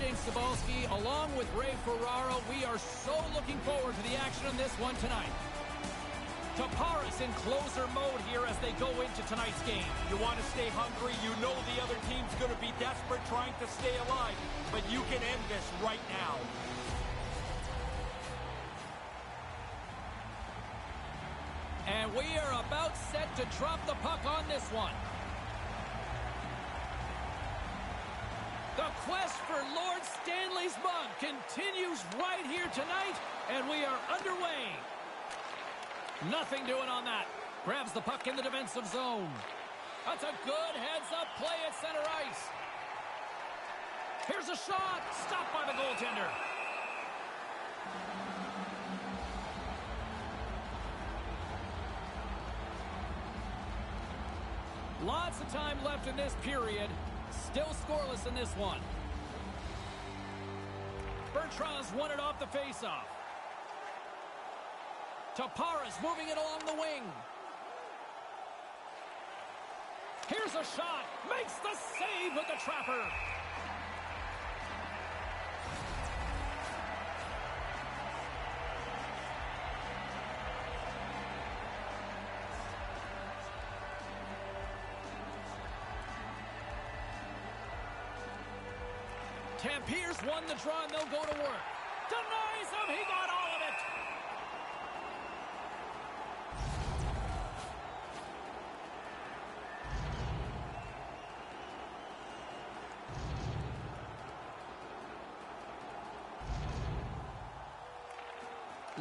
James Cybulski, along with Ray Ferraro. We are so looking forward to the action in this one tonight. Tappara's in closer mode here as they go into tonight's game. You want to stay hungry. You know the other team's going to be desperate trying to stay alive. But you can end this right now. And we are about set to drop the puck on this one. The quest for Lord Stanley's mug continues right here tonight, and we are underway. Nothing doing on that. Grabs the puck in the defensive zone. That's a good heads-up play at center ice. Here's a shot. Stopped by the goaltender. Lots of time left in this period. Still scoreless in this one. Bertrand's won it off the faceoff. Tappara's moving it along the wing. Here's a shot. Makes the save with the trapper. Tampere's won the draw and they'll go to work. Denies him. He got all of it.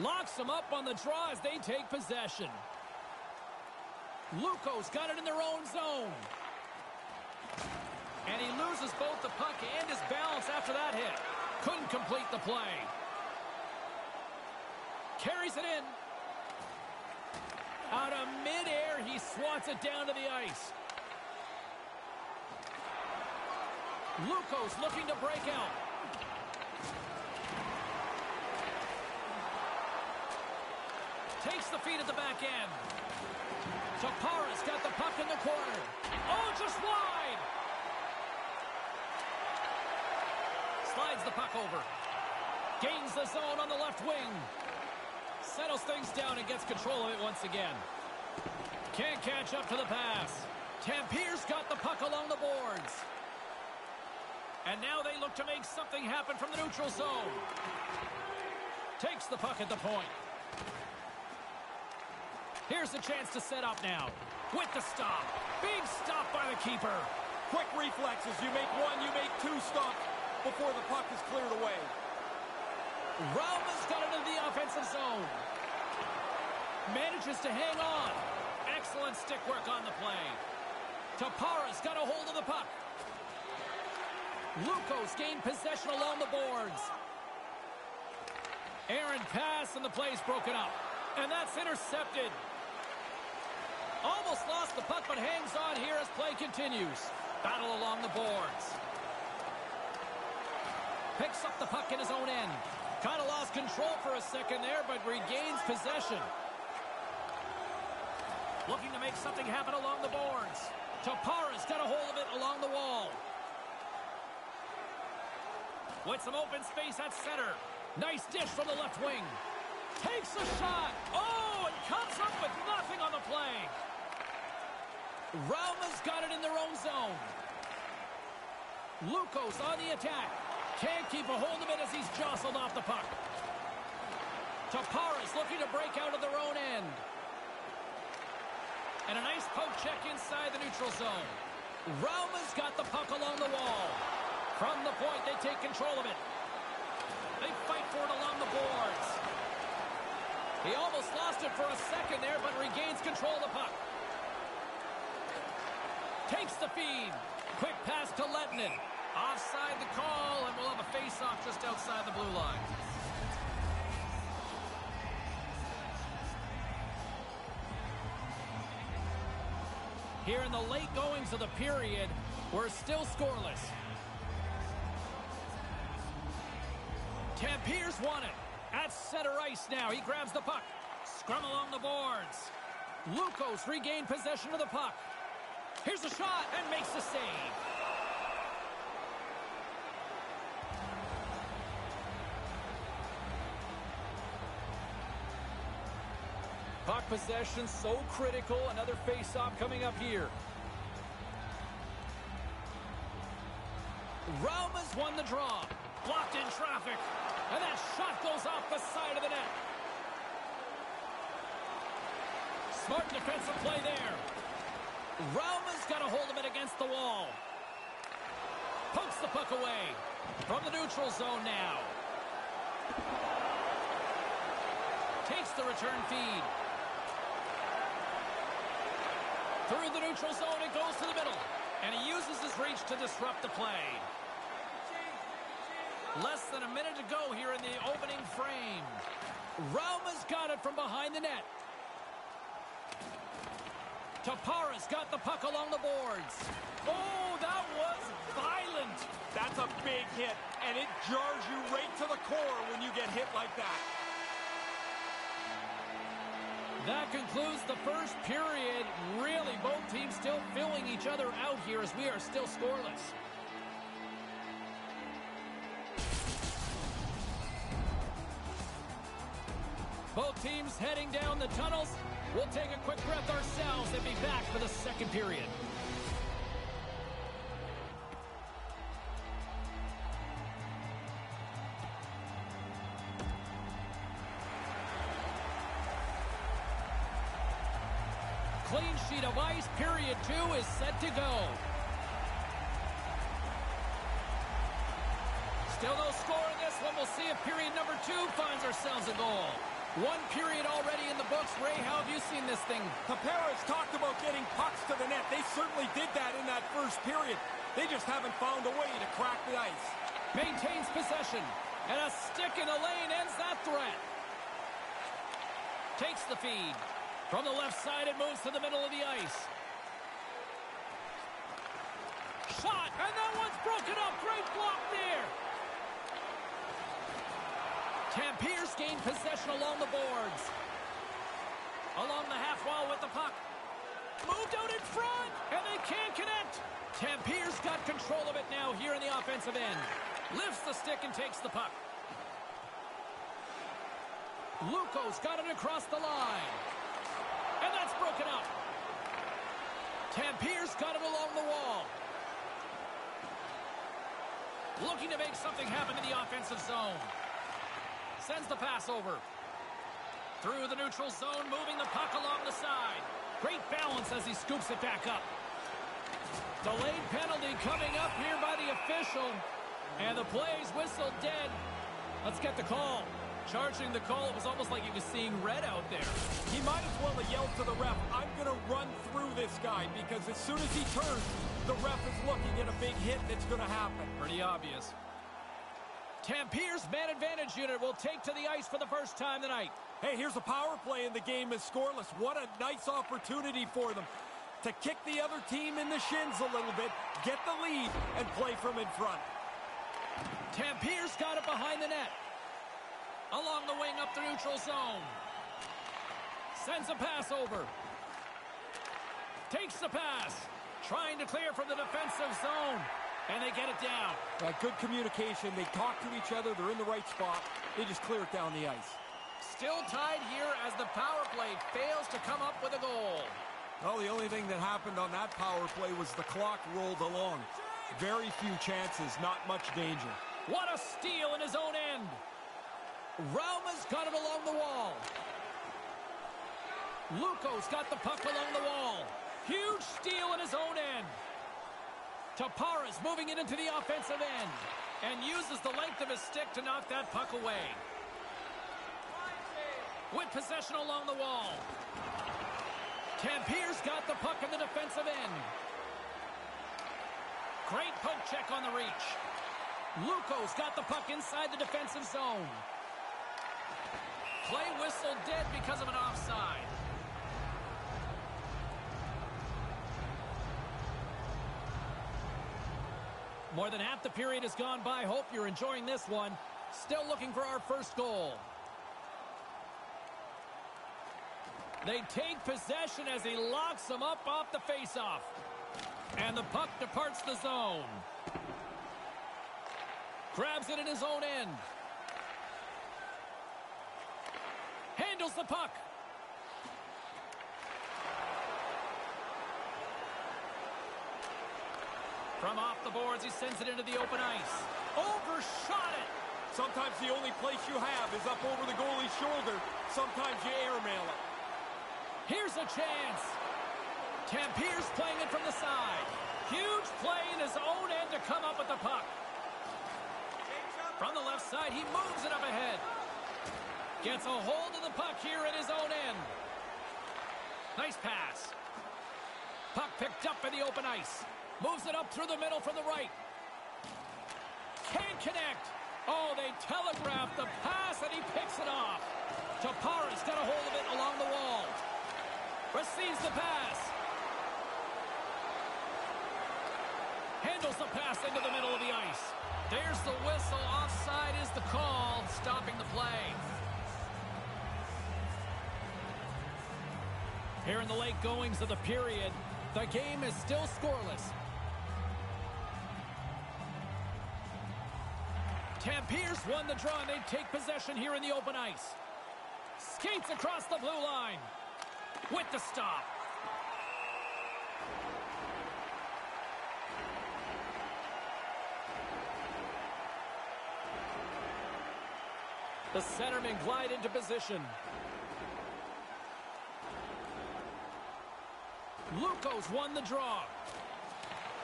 Locks them up on the draw as they take possession. Lukko's got it in their own zone. And he loses both the puck and his balance after that hit. Couldn't complete the play. Carries it in. Out of midair, he swats it down to the ice. Lukko's looking to break out. Takes the feed at the back end. Tappara's got the puck in the corner. Oh, just wide! Slides the puck over. Gains the zone on the left wing. Settles things down and gets control of it once again. Can't catch up to the pass. Tampere's got the puck along the boards. And now they look to make something happen from the neutral zone. Takes the puck at the point. Here's a chance to set up now. With the stop. Big stop by the keeper. Quick reflexes. You make one, you make two stops before the puck is cleared away. Rauma's got it into the offensive zone. Manages to hang on. Excellent stick work on the play. Tappara's got a hold of the puck. Lukko's gained possession along the boards. Aaron pass and the play's broken up. And that's intercepted. Almost lost the puck, but hangs on here as play continues. Battle along the boards. Picks up the puck in his own end. Kind of lost control for a second there, but regains possession. Looking to make something happen along the boards. Tappara's got a hold of it along the wall. With some open space at center. Nice dish from the left wing. Takes a shot. Oh, and comes up with nothing on the play. Rauma's got it in their own zone. Lukko's on the attack. Can't keep a hold of it as he's jostled off the puck. Tappara's looking to break out of their own end. And a nice poke check inside the neutral zone. Rauma's got the puck along the wall. From the point, they take control of it. They fight for it along the boards. He almost lost it for a second there, but regains control of the puck. Takes the feed. Quick pass to Lettinen. Offside the call, and we'll have a face-off just outside the blue line. Here in the late goings of the period, we're still scoreless. Tampere's won it. At center ice now. He grabs the puck. Scrum along the boards. Lukko's regained possession of the puck. Here's a shot and makes the save. Possession so critical. Another face-off coming up here. Rauma's won the draw. Blocked in traffic. And that shot goes off the side of the net. Smart defensive play there. Rauma's got a hold of it against the wall. Pokes the puck away. From the neutral zone now. Takes the return feed. Through the neutral zone, it goes to the middle. And he uses his reach to disrupt the play. Less than a minute to go here in the opening frame. Rauma's got it from behind the net. Tappara's got the puck along the boards. Oh, that was violent. That's a big hit, and it jars you right to the core when you get hit like that. That concludes the first period. Really, both teams still filling each other out here as we are still scoreless. Both teams heading down the tunnels. We'll take a quick breath ourselves and be back for the second period. Is set to go. Still no score in this one. We'll see if period number two finds ourselves a goal. One period already in the books. Ray, how have you seen this thing? Tappara's talked about getting pucks to the net. They certainly did that in that first period. They just haven't found a way to crack the ice. Maintains possession. And a stick in the lane ends that threat. Takes the feed. From the left side, it moves to the middle of the ice. Shot, and that one's broken up. Great block there. Tampere gained possession along the boards. Along the half wall with the puck. Moved out in front, and they can't connect. Tampere's got control of it now here in the offensive end. Lifts the stick and takes the puck. Lukko's got it across the line. And that's broken up. Tampere's got it along the wall. Looking to make something happen in the offensive zone. Sends the pass over. Through the neutral zone, moving the puck along the side. Great balance as he scoops it back up. Delayed penalty coming up here by the official. And the play's whistled dead. Let's get the call. Charging the call, it was almost like he was seeing red out there. He might as well have yelled to the ref, I'm going to run through this guy because as soon as he turns, the ref is looking at a big hit that's going to happen. Pretty obvious. Tampere's man advantage unit will take to the ice for the first time tonight. Hey, here's a power play and the game is scoreless. What a nice opportunity for them to kick the other team in the shins a little bit, get the lead, and play from in front. Tampere's got it behind the net. Along the wing up the neutral zone. Sends a pass over. Takes the pass. Trying to clear from the defensive zone. And they get it down. Uh, good communication. They talk to each other. They're in the right spot. They just clear it down the ice. Still tied here as the power play fails to come up with a goal. Well, the only thing that happened on that power play was the clock rolled along. Very few chances, not much danger. What a steal in his own end. Rauma's got it along the wall. Lukko's got the puck along the wall. Huge steal in his own end. Tappara's moving it into the offensive end and uses the length of his stick to knock that puck away. With possession along the wall. Tampere's got the puck in the defensive end. Great poke check on the reach. Lukko's got the puck inside the defensive zone. Play whistle dead because of an offside. More than half the period has gone by. Hope you're enjoying this one. Still looking for our first goal. They take possession as he locks them up off the faceoff. And the puck departs the zone. Grabs it in his own end. handles the puck. From off the boards, he sends it into the open ice. Overshot it! Sometimes the only place you have is up over the goalie's shoulder. Sometimes you airmail it. Here's a chance. Tampere's playing it from the side. Huge play in his own end to come up with the puck. From the left side, he moves it up ahead. Gets a hold of the puck here at his own end. Nice pass. Puck picked up in the open ice. Moves it up through the middle from the right. Can't connect. Oh, they telegraphed the pass, and he picks it off. Tappara's got a hold of it along the wall. Receives the pass. Handles the pass into the middle of the ice. There's the whistle. Offside is the call, stopping the play. Here in the late goings of the period, the game is still scoreless. Tampere's won the draw, and they take possession here in the open ice. Skates across the blue line. With the stop. The centermen glide into position. Lukko's won the draw.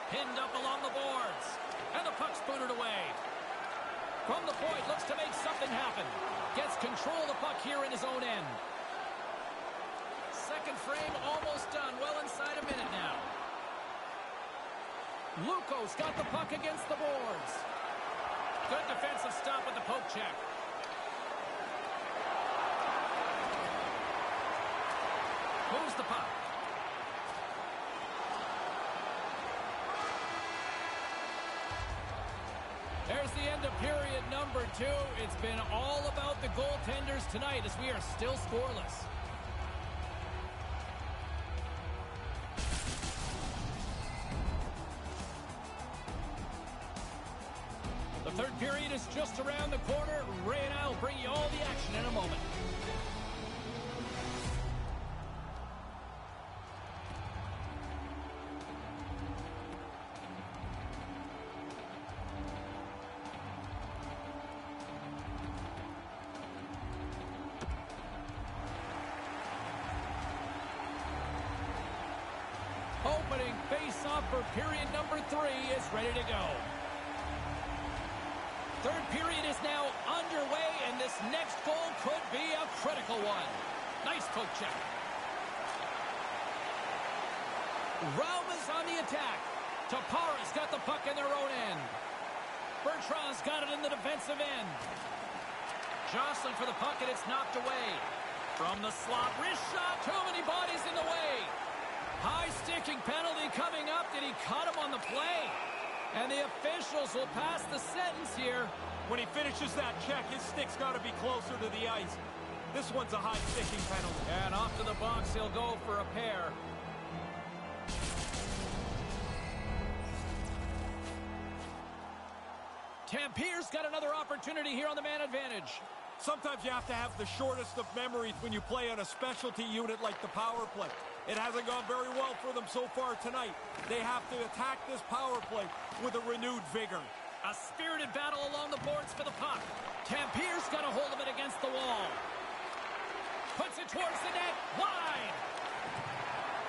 Pinned up along the boards. And the puck's booted away. From the point, looks to make something happen. Gets control of the puck here in his own end. Second frame almost done. Well inside a minute now. Lukko's got the puck against the boards. Good defensive stop with the poke check. Moves the puck. There's the end of period number two. It's been all about the goaltenders tonight as we are still scoreless. The third period is just around the corner. Ray and I will bring you all the action in a moment. Face-off for period number three is ready to go. Third period is now underway, and this next goal could be a critical one. Nice poke check. Rauma's on the attack. Tappara's got the puck in their own end. Bertrand's got it in the defensive end. Jostling for the puck, and it's knocked away. From the slot, wrist shot, too many bodies in the way. High sticking penalty coming up. Did he cut him on the play? And the officials will pass the sentence here. When he finishes that check, his stick's got to be closer to the ice. This one's a high sticking penalty. And off to the box, he'll go for a pair. Tampere's got another opportunity here on the man advantage. Sometimes you have to have the shortest of memories when you play on a specialty unit like the power play. It hasn't gone very well for them so far tonight. They have to attack this power play with a renewed vigor. A spirited battle along the boards for the puck. Tampere's got a hold of it against the wall. Puts it towards the net. Wide.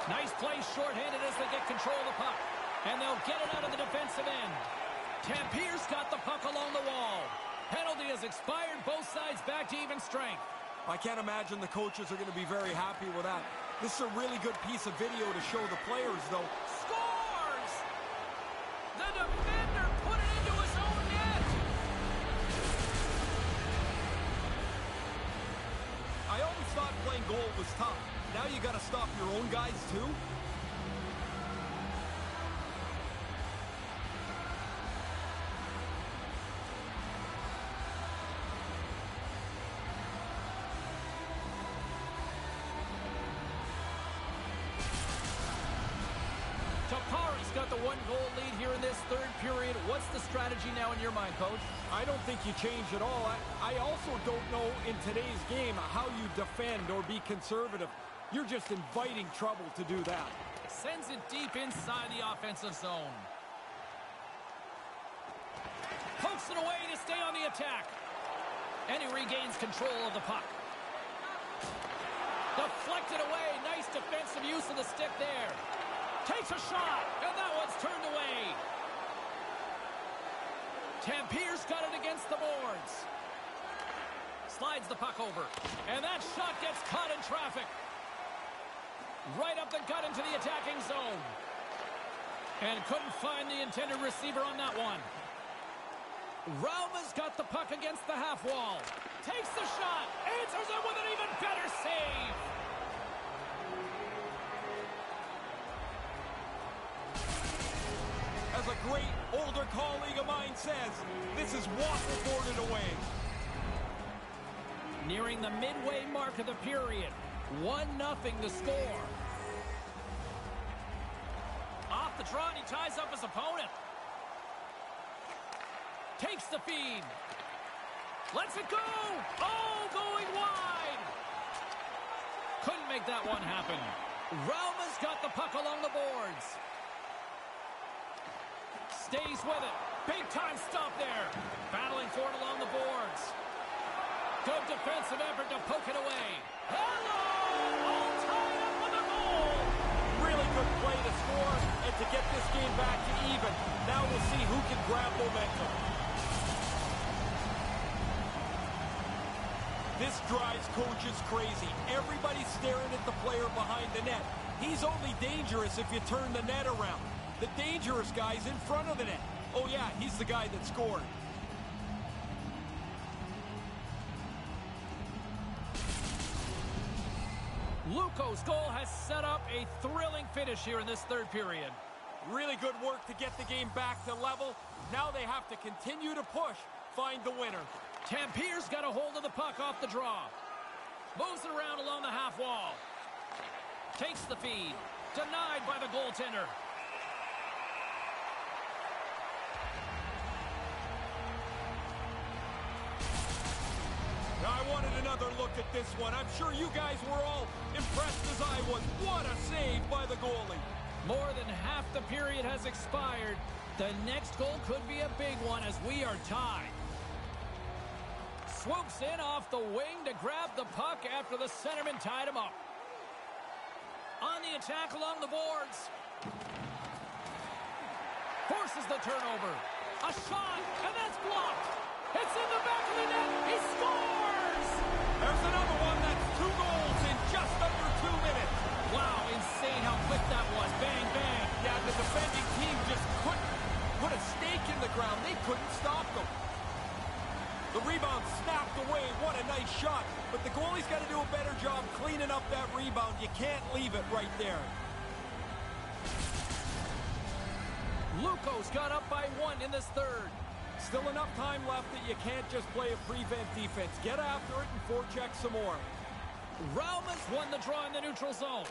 Nice play shorthanded as they get control of the puck. And they'll get it out of the defensive end. Tampere's got the puck along the wall. Penalty has expired. Both sides back to even strength. I can't imagine the coaches are going to be very happy with that. This is a really good piece of video to show the players, though. Scores! The defender put it into his own net! I always thought playing goal was tough. Now you got to stop your own guys, too? In this third period. What's the strategy now in your mind, Coach? I don't think you change at all. I, I also don't know in today's game how you defend or be conservative. You're just inviting trouble to do that. Sends it deep inside the offensive zone. Pokes it away to stay on the attack. And he regains control of the puck. Deflected away. Nice defensive use of the stick there. Takes a shot, and that one's turned away. Tampere's got it against the boards. Slides the puck over. And that shot gets caught in traffic. Right up the gut into the attacking zone. And couldn't find the intended receiver on that one. Rauma's got the puck against the half wall. Takes the shot. Answers it with an even better save. As a great older colleague of mine says, this is waterboarded away. Nearing the midway mark of the period. 1-0 to score. Off the and he ties up his opponent. Takes the feed. Lets it go. Oh, going wide. Couldn't make that one happen. Rauma's got the puck along the boards. Stays with it. Big time stop there. Battling for it along the boards. Good defensive effort to poke it away. Hello! All tied up with a goal. Really good play to score and to get this game back to even. Now we'll see who can grab momentum. This drives coaches crazy. Everybody's staring at the player behind the net. He's only dangerous if you turn the net around. The dangerous guy's in front of the net. Oh yeah, he's the guy that scored. Lukko's goal has set up a thrilling finish here in this third period. Really good work to get the game back to level. Now they have to continue to push, find the winner. Tampere's got a hold of the puck off the draw. Moves it around along the half wall. Takes the feed. Denied by the goaltender. I wanted another look at this one. I'm sure you guys were all impressed as I was. What a save by the goalie. More than half the period has expired. The next goal could be a big one as we are tied. Swoops in off the wing to grab the puck after the centerman tied him up. On the attack along the boards. Forces the turnover. A shot, and that's blocked. It's in the back of the net. He scores! There's another one that's two goals in just under two minutes. Wow, insane how quick that was. Bang, bang. Yeah, the defending team just couldn't put a stake in the ground. They couldn't stop them. The rebound snapped away. What a nice shot. But the goalie's got to do a better job cleaning up that rebound. You can't leave it right there. Lukko's got up by one in this third. Still enough time left that you can't just play a prevent defense. Get after it and forecheck some more. Rauma's won the draw in the neutral zone.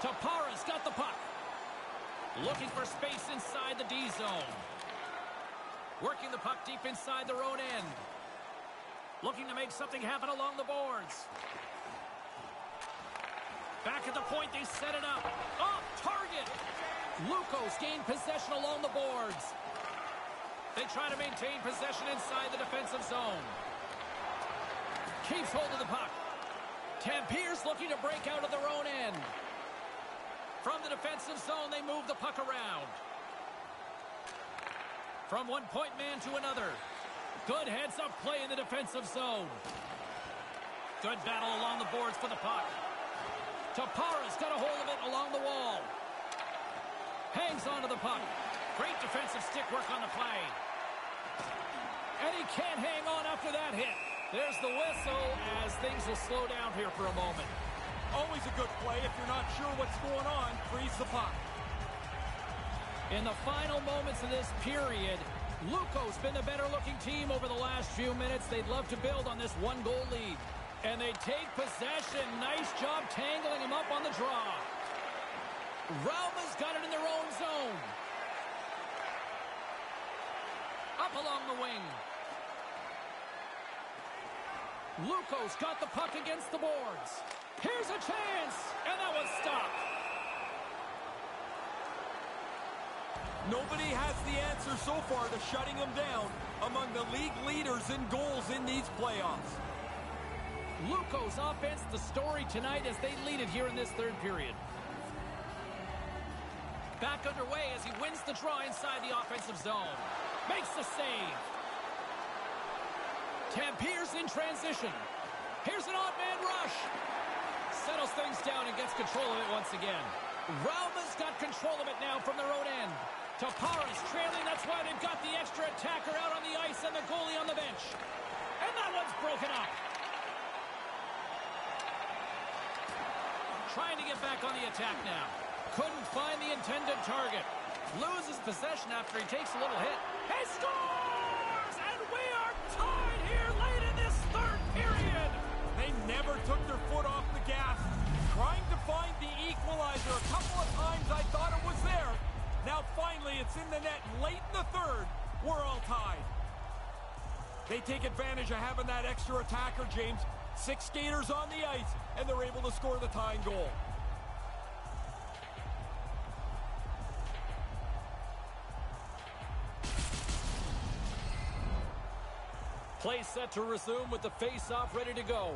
Tappara's got the puck. Looking for space inside the D zone. Working the puck deep inside their own end. Looking to make something happen along the boards. Back at the point, they set it up. Off target. Lukko's gained possession along the boards. They try to maintain possession inside the defensive zone. Keeps hold of the puck. Tampere's looking to break out of their own end. From the defensive zone, they move the puck around. From one point man to another. Good heads-up play in the defensive zone. Good battle along the boards for the puck. Tappara's got a hold of it along the wall. Hangs onto the puck. Great defensive stick work on the play. And he can't hang on after that hit. There's the whistle as things will slow down here for a moment. Always a good play. If you're not sure what's going on, freeze the puck. In the final moments of this period, Lukko's been the better-looking team over the last few minutes. They'd love to build on this one-goal lead. And they take possession. Nice job tangling him up on the draw. Rauma's got it in their own zone. Up along the wing. Lukko's got the puck against the boards. Here's a chance, and that was stopped. Nobody has the answer so far to shutting him down among the league leaders in goals in these playoffs. Lukko's offense, the story tonight as they lead it here in this third period. Back underway as he wins the draw inside the offensive zone. Makes the save. Tampere's in transition. Here's an odd man rush. Settles things down and gets control of it once again. Rauma's got control of it now from their own end. Tappara's trailing, that's why they've got the extra attacker out on the ice and the goalie on the bench. And that one's broken up. Trying to get back on the attack now. Couldn't find the intended target. Loses possession after he takes a little hit. He scores! And we are tied here late in this third period. They never took their foot off the gas. Trying to find the equalizer a couple of times I thought it was there. Now finally it's in the net late in the third. We're all tied. They take advantage of having that extra attacker, James. Six skaters on the ice, and they're able to score the tying goal. Play set to resume with the face-off ready to go.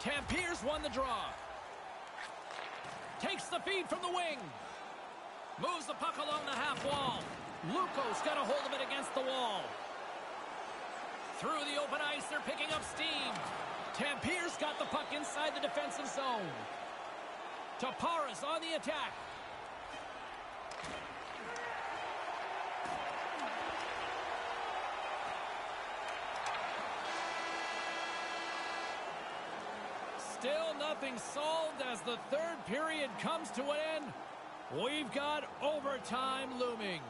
Tampere's won the draw. Takes the feed from the wing. Moves the puck along the half wall. Lukko's got a hold of it against the wall. Through the open ice, they're picking up steam. Tampier's got the puck inside the defensive zone. Tappara's on the attack. Still nothing solved as the third period comes to an end. We've got overtime looming.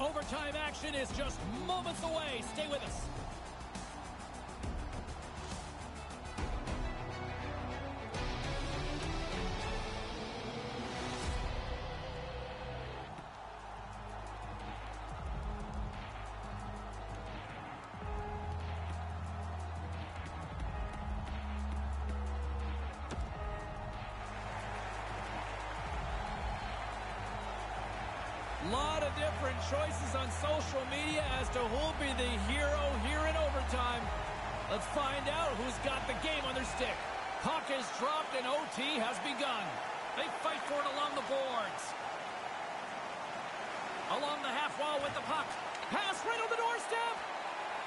Overtime action is just moments away. Stay with us. Social media as to who'll be the hero here in overtime. Let's find out who's got the game on their stick. Puck is dropped and OT has begun. They fight for it along the boards. Along the half wall with the puck. Pass right on the doorstep.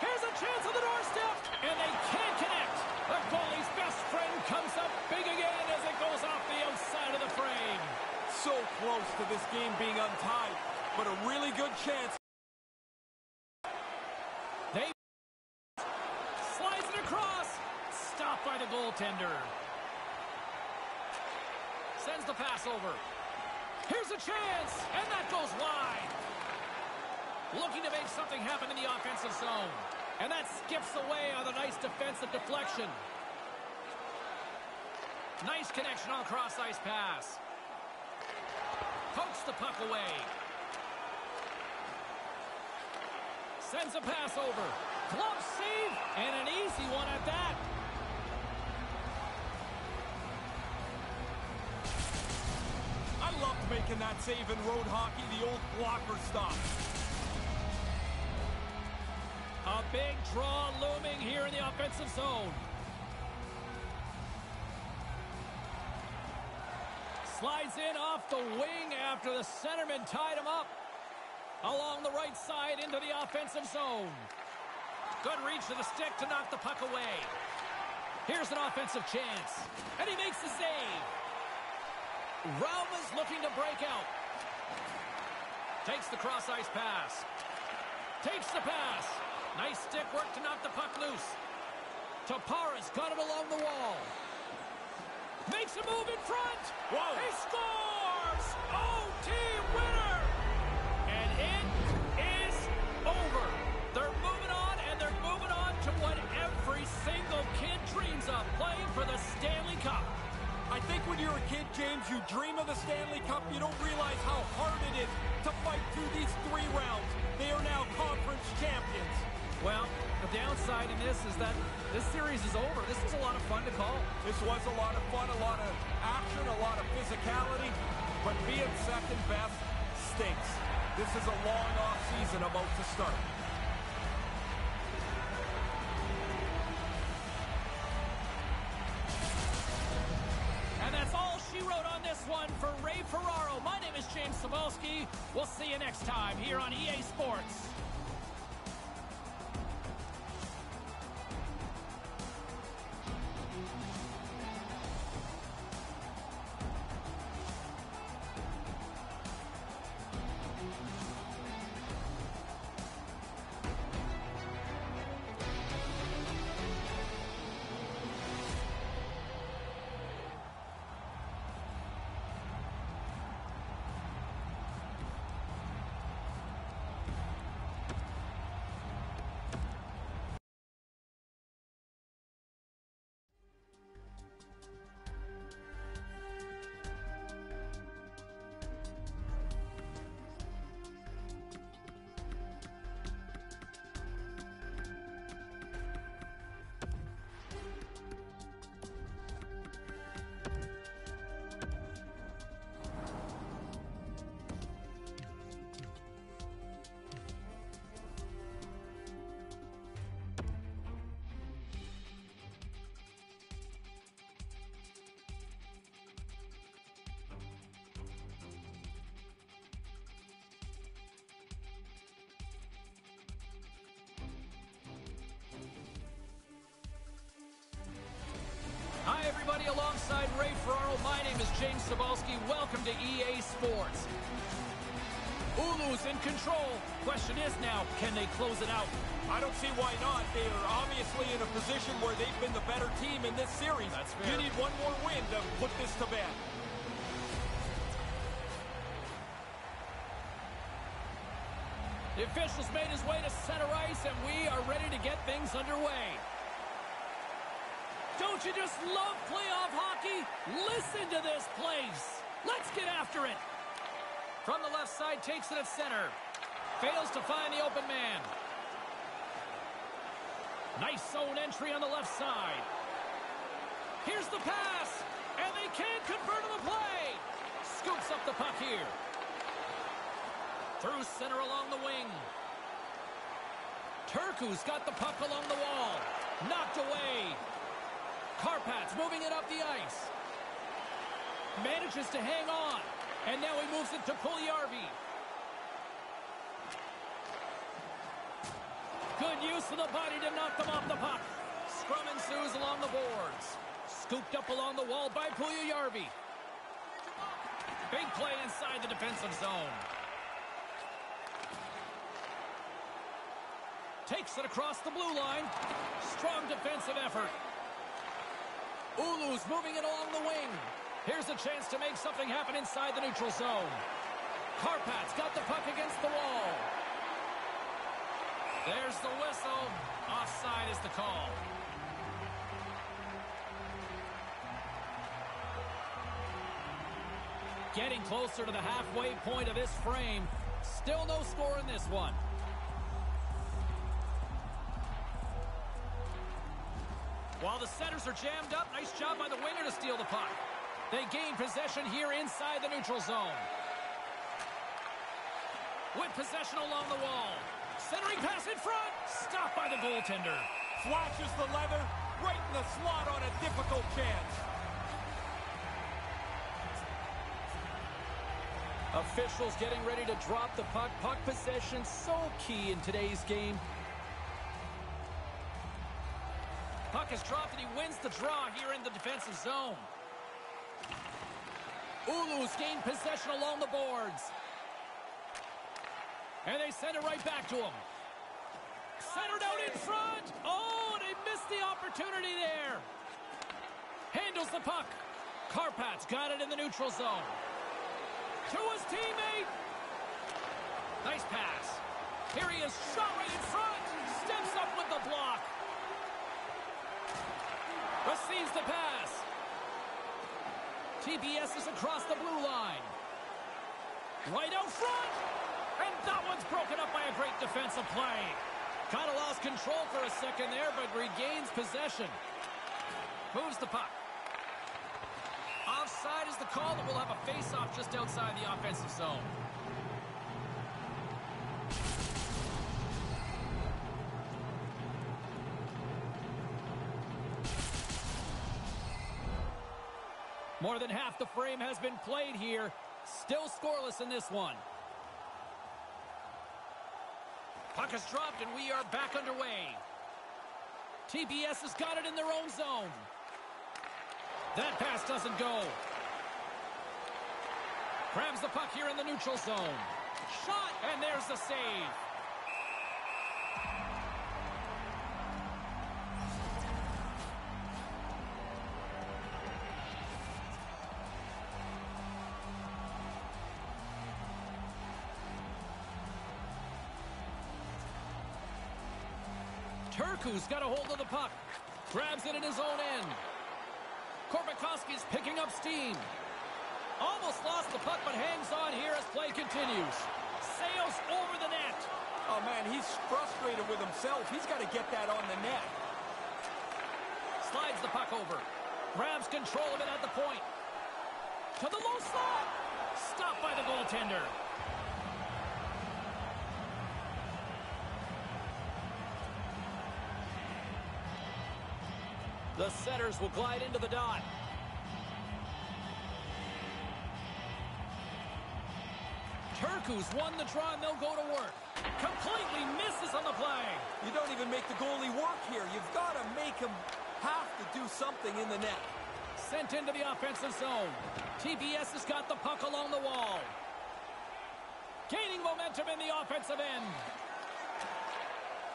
Here's a chance on the doorstep. And they can't connect. The goalie's best friend comes up big again as it goes off the outside of the frame. So close to this game being untied, but a really good chance. They slides it across. Stopped by the goaltender. Over. Here's a chance, and that goes wide. Looking to make something happen in the offensive zone. And that skips away on a nice defensive deflection. Nice connection on cross-ice pass. Pokes the puck away. Sends a pass over. Glove save, and an easy one at that. Making that save in road hockey, the old blocker stop. A big draw looming here in the offensive zone. Slides in off the wing after the centerman tied him up. Along the right side into the offensive zone. Good reach to the stick to knock the puck away. Here's an offensive chance. And he makes the save. Rauma's looking to break out. Takes the cross-ice pass. Takes the pass. Nice stick work to knock the puck loose. Tappara's got it along the wall. Makes a move in front. Whoa. He scores! OT winner! And it is over. They're moving on, and they're moving on to what every single kid dreams of, playing for the Stanley. I think when you're a kid, James, you dream of the Stanley Cup. You don't realize how hard it is to fight through these three rounds. They are now conference champions. Well, the downside in this is that this series is over. This was a lot of fun to call. This was a lot of fun, a lot of action, a lot of physicality, but being second best stinks. This is a long off season about to start. Ferraro. My name is James Cybulski. We'll see you next time here on EA Sports. Hi, everybody. Alongside Ray Ferraro, my name is James Cybulski. Welcome to EA Sports. Oulu's in control. Question is now, can they close it out? I don't see why not. They are obviously in a position where they've been the better team in this series. That's fair. You need one more win to put this to bed. The officials made his way to center ice, and we are ready to get things underway. Don't you just love playoff hockey? Listen to this place. Let's get after it. From the left side, takes it at center. Fails to find the open man. Nice zone entry on the left side. Here's the pass, and they can't convert on the play. Scoops up the puck here. Through center along the wing. Turku's got the puck along the wall. Knocked away. Karpats moving it up the ice. Manages to hang on. And now he moves it to Puljujärvi. Good use of the body to knock them off the puck. Scrum ensues along the boards. Scooped up along the wall by Puljujärvi. Big play inside the defensive zone. Takes it across the blue line. Strong defensive effort. Oulu's moving it along the wing. Here's a chance to make something happen inside the neutral zone. Karpat's got the puck against the wall. There's the whistle. Offside is the call. Getting closer to the halfway point of this frame. Still no score in this one. Centers are jammed up, nice job by the winger to steal the puck. They gain possession here inside the neutral zone. With possession along the wall. Centering pass in front. Stopped by the goaltender. Flashes the leather right in the slot on a difficult chance. Officials getting ready to drop the puck. Puck possession so key in today's game. Puck is dropped and he wins the draw here in the defensive zone. Oulu's gained possession along the boards. And they send it right back to him. Centered out in front. Oh, they missed the opportunity there. Handles the puck. Karpat's got it in the neutral zone. To his teammate. Nice pass. Here he is, shot right in front. Steps up with the block. Receives the pass. TPS is across the blue line. Right out front. And that one's broken up by a great defensive play. Kind of lost control for a second there, but regains possession. Moves the puck. Offside is the call that will have a face-off just outside the offensive zone. More than half the frame has been played here. Still scoreless in this one. Puck is dropped and we are back underway. TPS has got it in their own zone. That pass doesn't go. Grabs the puck here in the neutral zone. Shot, and there's the save. Turku's got a hold of the puck. Grabs it in his own end. Korpikoski's picking up steam. Almost lost the puck, but hangs on here as play continues. Sails over the net. Oh, man, he's frustrated with himself. He's got to get that on the net. Slides the puck over. Grabs control of it at the point. To the low slot. Stopped by the goaltender. The setters will glide into the dot. Turku's won the draw and they'll go to work. Completely misses on the play. You don't even make the goalie work here. You've got to make him have to do something in the net. Sent into the offensive zone. TPS has got the puck along the wall. Gaining momentum in the offensive end.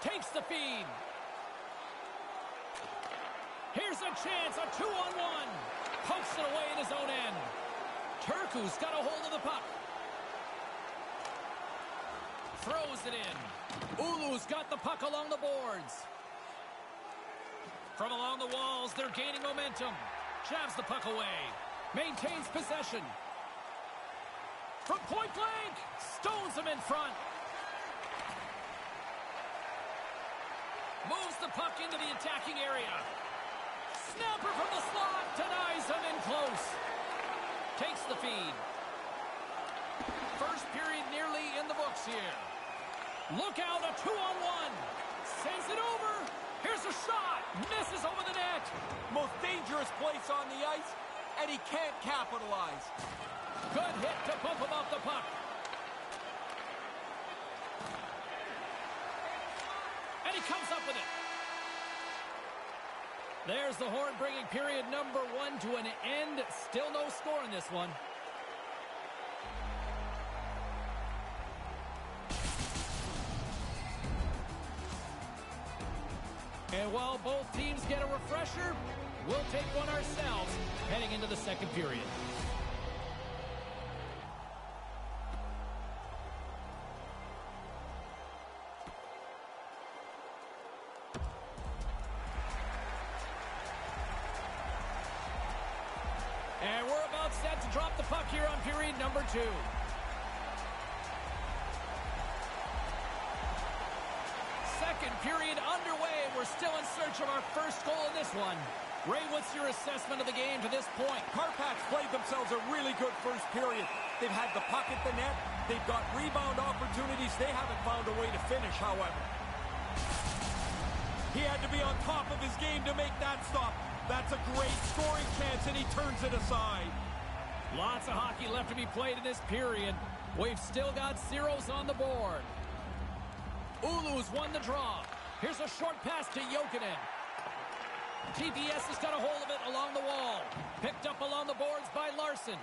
Takes the feed. Here's a chance, a two-on-one. Pokes it away in his own end. Turku's got a hold of the puck. Throws it in. Oulu's got the puck along the boards. From along the walls, they're gaining momentum. Jabs the puck away. Maintains possession. From point blank, stones him in front. Moves the puck into the attacking area. Snapper from the slot denies him in close. Takes the feed. First period nearly in the books here. Look out, a two-on-one. Sends it over. Here's a shot. Misses over the net. Most dangerous place on the ice, and he can't capitalize. Good hit to bump him off the puck. And he comes up with it. There's the horn bringing period number one to an end. Still no score in this one. And while both teams get a refresher, we'll take one ourselves heading into the second period. Assessment of the game to this point? Karpats played themselves a really good first period. They've had the puck at the net. They've got rebound opportunities. They haven't found a way to finish, however. He had to be on top of his game to make that stop. That's a great scoring chance, and he turns it aside. Lots of hockey left to be played in this period. We've still got zeros on the board. Oulu's won the draw. Here's a short pass to Jokinen. TPS has got a hold of it along the wall. Picked up along the boards by Larson.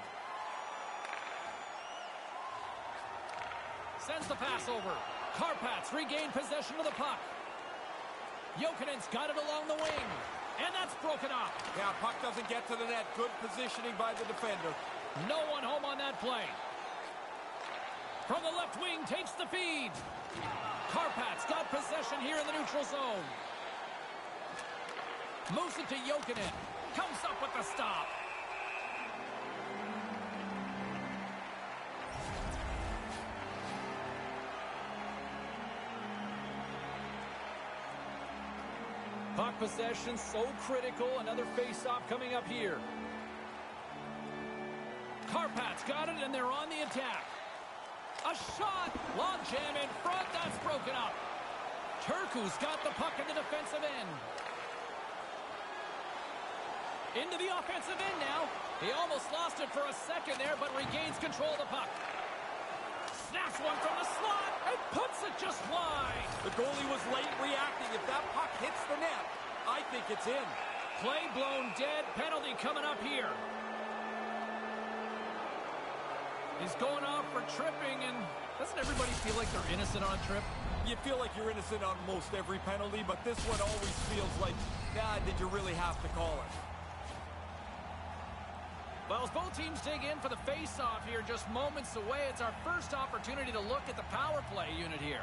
Sends the pass over. Karpats regain possession of the puck. Jokinen's got it along the wing. And that's broken up. Yeah, puck doesn't get to the net. Good positioning by the defender. No one home on that play. From the left wing, takes the feed. Karpats got possession here in the neutral zone. Moves it to Jokinen. Comes up with the stop. puck possession, so critical. Another face-off coming up here. Karpat's got it, and they're on the attack. A shot! Long jam in front, that's broken up. Turku's got the puck in the defensive end. Into the offensive end now. He almost lost it for a second there, but regains control of the puck. Snaps one from the slot and puts it just wide. The goalie was late reacting. If that puck hits the net, I think it's in. Play blown dead. Penalty coming up here. He's going off for tripping, and doesn't everybody feel like they're innocent on a trip? You feel like you're innocent on most every penalty, but this one always feels like, ah, did you really have to call it? Well, as both teams dig in for the face-off here, just moments away, it's our first opportunity to look at the power play unit here.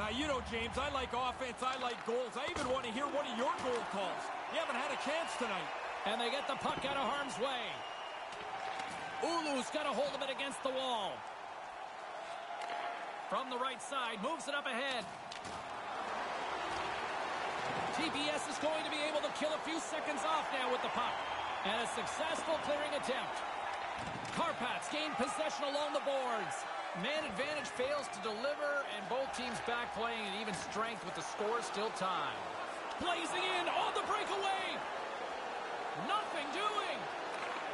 Now, you know, James, I like offense, I like goals. I even want to hear one of your goal calls. You haven't had a chance tonight. And they get the puck out of harm's way. Oulu's got a hold of it against the wall. From the right side, moves it up ahead. TPS is going to be able to kill a few seconds off now with the puck. And a successful clearing attempt. Karpats gain possession along the boards. Man advantage fails to deliver, and both teams back playing at even strength with the score still tied. Blazing in on the breakaway. Nothing doing.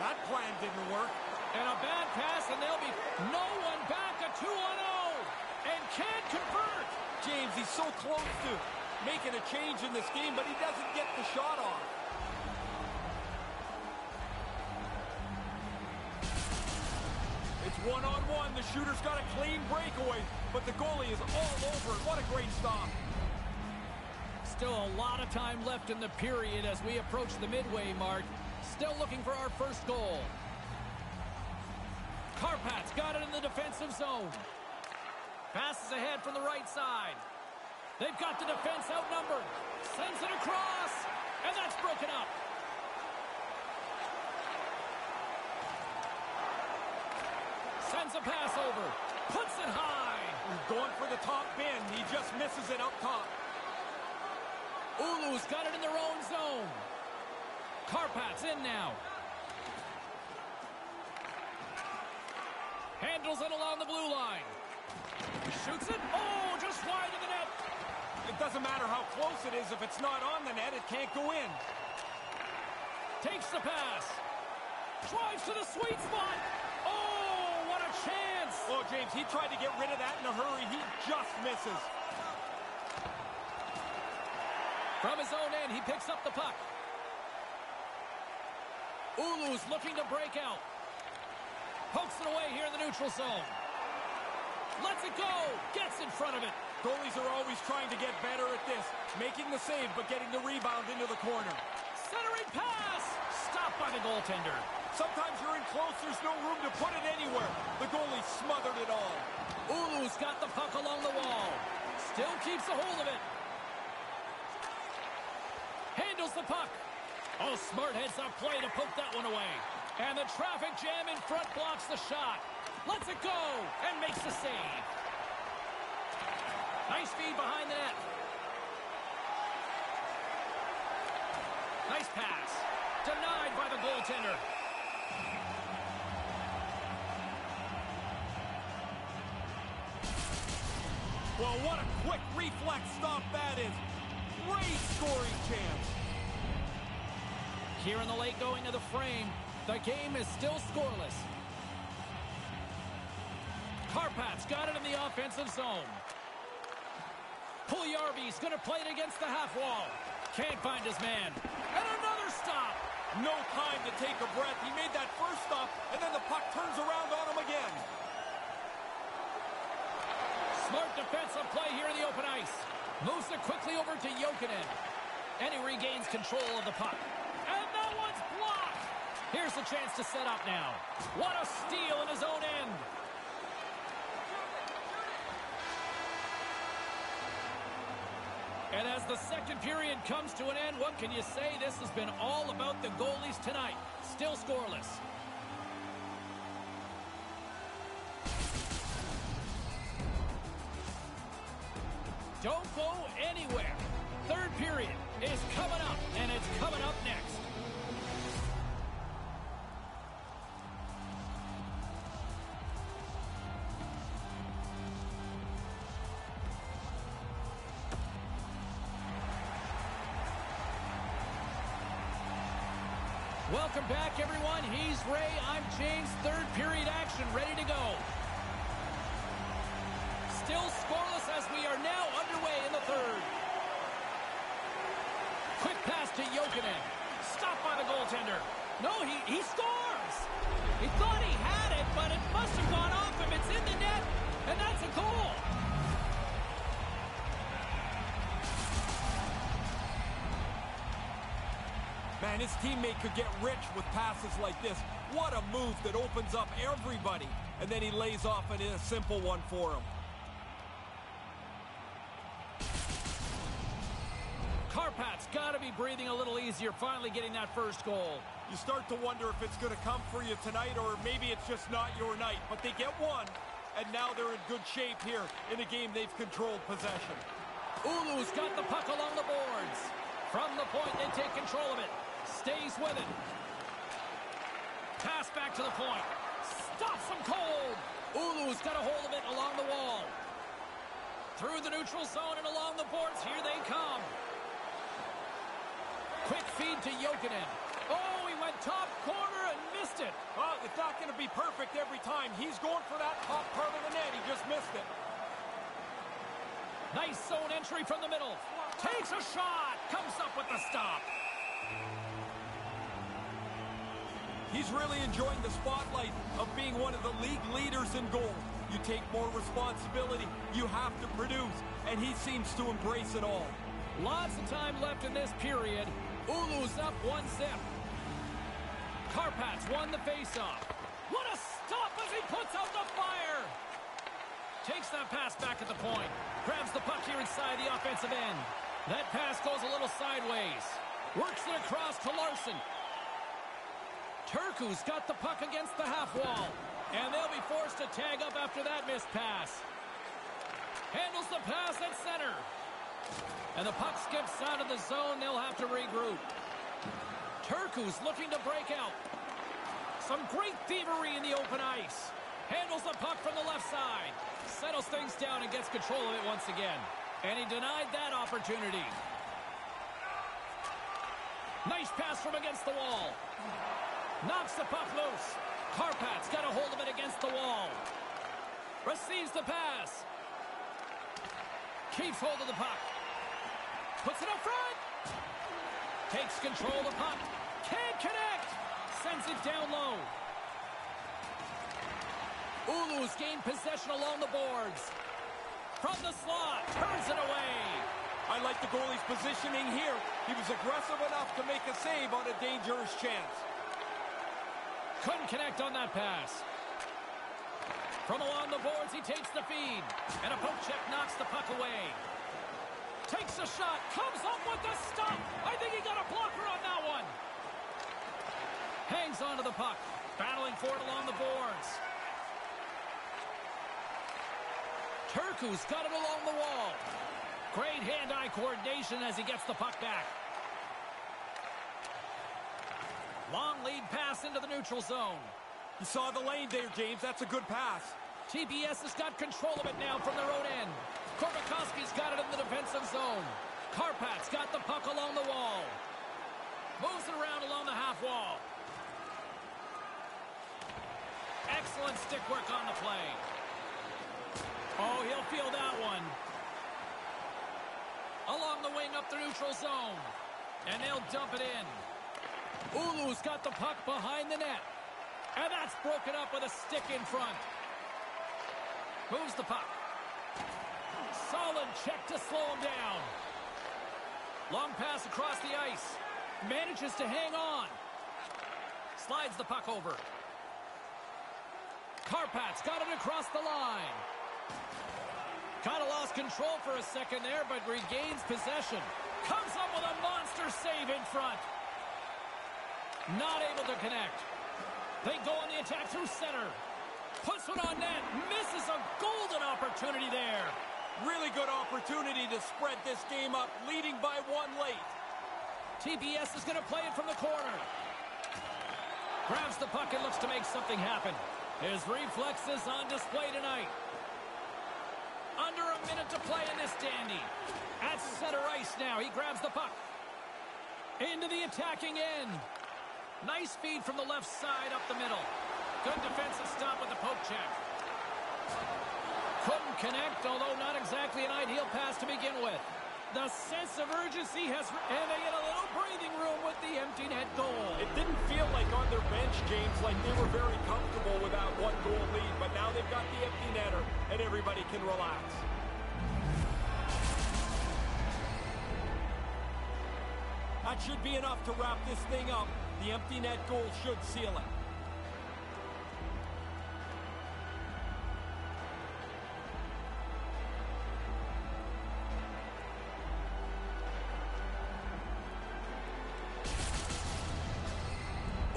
That plan didn't work. And a bad pass, and there'll be no one back. A 2 on 0. And can't convert. James, he's so close to making a change in this game, but he doesn't get the shot off. One-on-one. The shooter's got a clean breakaway, but the goalie is all over it. What a great stop. Still a lot of time left in the period as we approach the midway mark. Still looking for our first goal. Karpat's got it in the defensive zone. Passes ahead from the right side. They've got the defense outnumbered. Sends it across, and that's broken up. Sends a pass over. Puts it high. He's going for the top bin. He just misses it up top. Oulu's got it in their own zone. Karpat's in now. Handles it along the blue line. Shoots it. Oh, just wide of the net. It doesn't matter how close it is. If it's not on the net, it can't go in. Takes the pass. Drives to the sweet spot. Oh, what a chance. Oh, James, he tried to get rid of that in a hurry. He just misses. From his own end, he picks up the puck. Oulu's looking to break out. Pokes it away here in the neutral zone. Lets it go. Gets in front of it. Goalies are always trying to get better at this. Making the save, but getting the rebound into the corner. Centering pass. Stopped by the goaltender. Sometimes you're in close, there's no room to put it anywhere. The goalie smothered it all. Oulu's got the puck along the wall. Still keeps a hold of it. Handles the puck. Oh, smart heads up play to poke that one away. And the traffic jam in front blocks the shot. Lets it go and makes the save. Nice feed behind the net. Nice pass. Denied by the goaltender. Well, what a quick reflex stop that is. Great scoring chance. Here in the late going of the frame, the game is still scoreless. Karpat's got it in the offensive zone. Puljujarvi's going to play it against the half wall. Can't find his man. No time to take a breath. He made that first stop, and then the puck turns around on him again. Smart defensive play here in the open ice. Moves it quickly over to Jokinen. And he regains control of the puck. And that one's blocked. Here's the chance to set up now. What a steal in his own end. The second period comes to an end, what can you say? This has been all about the goalies tonight. Still scoreless. Don't go anywhere. third period is coming up, and it's coming up next. Welcome back, everyone. He's Ray. I'm James. Third period action ready to go. Still scoreless as we are now underway in the third. Quick pass to Jokinen. Stopped by the goaltender. No, he, he scores! He thought he had it, but it must have gone off him. It's in the net, and that's a goal. Man, his teammate could get rich with passes like this. What a move that opens up everybody. And then he lays off a simple one for him. Karpat's got to be breathing a little easier finally getting that first goal. You start to wonder if it's going to come for you tonight or maybe it's just not your night. But they get one, and now they're in good shape here in a game they've controlled possession. Oulu's got the puck along the boards. From the point, they take control of it. Stays with it. Pass back to the point. Stops him cold. Oulu's got a hold of it along the wall. Through the neutral zone and along the boards. Here they come. Quick feed to Jokinen. Oh, he went top corner and missed it. Well, it's not going to be perfect every time. He's going for that top part of the net. He just missed it. Nice zone entry from the middle. Takes a shot. Comes up with the stop. He's really enjoying the spotlight of being one of the league leaders in goal. You take more responsibility. You have to produce. And he seems to embrace it all. Lots of time left in this period. Oulu's up one zip. Karpats won the faceoff. What a stop as he puts out the fire! Takes that pass back at the point. Grabs the puck here inside the offensive end. That pass goes a little sideways. Works it across to Larson. Turku's got the puck against the half wall. And they'll be forced to tag up after that missed pass. Handles the pass at center. And the puck skips out of the zone. They'll have to regroup. Turku's looking to break out. Some great thievery in the open ice. Handles the puck from the left side. Settles things down and gets control of it once again. And he denied that opportunity. Nice pass from against the wall. Knocks the puck loose. Karpat's got a hold of it against the wall. Receives the pass. Keeps hold of the puck. Puts it up front. Takes control of the puck. Can't connect. Sends it down low. Oulu's gained possession along the boards. From the slot. Turns it away. I like the goalie's positioning here. He was aggressive enough to make a save on a dangerous chance. Couldn't connect on that pass. From along the boards, he takes the feed. And a poke check knocks the puck away. Takes a shot. Comes up with the stop. I think he got a blocker on that one. Hangs onto the puck. Battling for it along the boards. Turku's got it along the wall. Great hand-eye coordination as he gets the puck back. Long lead pass into the neutral zone. You saw the lane there, James. That's a good pass. TPS has got control of it now from their own end. Korpikoski's got it in the defensive zone. Karpat's got the puck along the wall. Moves it around along the half wall. Excellent stick work on the play. Oh, he'll feel that one. Along the wing up the neutral zone. And they'll dump it in. Oulu's got the puck behind the net. And that's broken up with a stick in front. Moves the puck. Solid check to slow him down. Long pass across the ice. Manages to hang on. Slides the puck over. Karpat's got it across the line. Kind of lost control for a second there, but regains possession. Comes up with a monster save in front. Not able to connect. They go on the attack through center. Puts one on net. Misses a golden opportunity there. Really good opportunity to spread this game up, leading by one late. TPS is going to play it from the corner. Grabs the puck and looks to make something happen. His reflexes on display tonight. Under a minute to play in this dandy. At center ice now. He grabs the puck. Into the attacking end. Nice feed from the left side up the middle. Good defensive stop with the poke check. Couldn't connect, although not exactly an ideal pass to begin with. The sense of urgency has... And they get a little breathing room with the empty net goal. It didn't feel like on their bench, James, like they were very comfortable with that one-goal lead, but now they've got the empty netter, and everybody can relax. That should be enough to wrap this thing up. The empty net goal should seal it.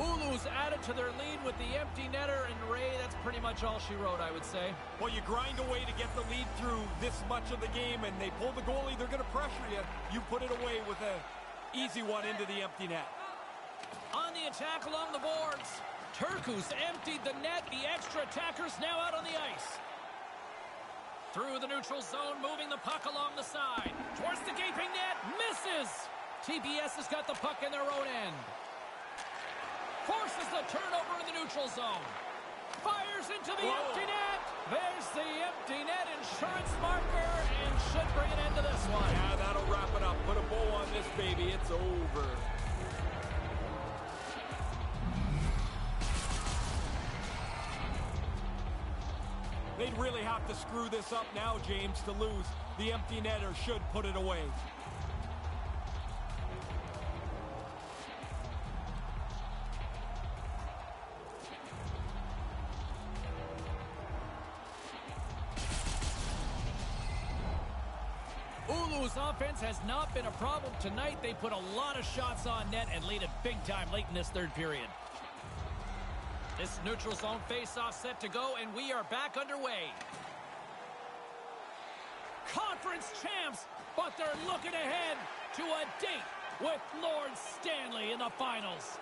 Oulu's added to their lead with the empty netter, and Ray, that's pretty much all she wrote, I would say. Well, you grind away to get the lead through this much of the game, and they pull the goalie, they're going to pressure you. You put it away with a easy one into the empty net. On the attack along the boards, Turku's emptied the net. The extra attackers now out on the ice. Through the neutral zone, moving the puck along the side. Towards the gaping net, misses! TPS has got the puck in their own end. Forces the turnover in the neutral zone. Fires into the Whoa. empty net. There's the empty net insurance marker and should bring an end to this one. Yeah, that'll wrap it up. Put a bow on this baby. It's over. They'd really have to screw this up now, James, to lose. The empty netter should put it away. Offense has not been a problem tonight. They put a lot of shots on net and lead it big time late in this third period. This neutral zone face-off set to go, and we are back underway. Conference champs, but they're looking ahead to a date with Lord Stanley in the finals.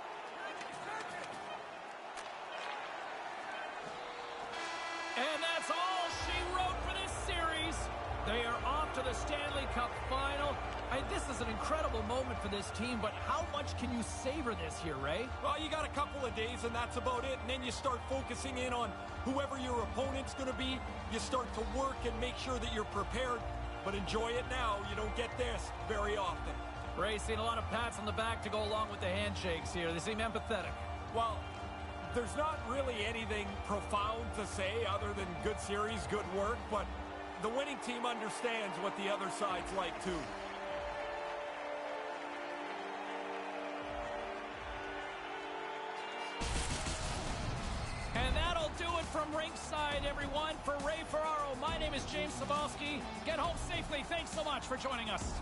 Stanley Cup final. I, mean, this is an incredible moment for this team, but how much can you savor this here, Ray? Well, you got a couple of days, and that's about it. And then you start focusing in on whoever your opponent's going to be. You start to work and make sure that you're prepared. But enjoy it now. You don't get this very often. Ray seen a lot of pats on the back to go along with the handshakes here. They seem empathetic. Well, there's not really anything profound to say other than good series, good work, but the winning team understands what the other side's like, too. And that'll do it from ringside, everyone. For Ray Ferraro, my name is James Cybulski. Get home safely. Thanks so much for joining us.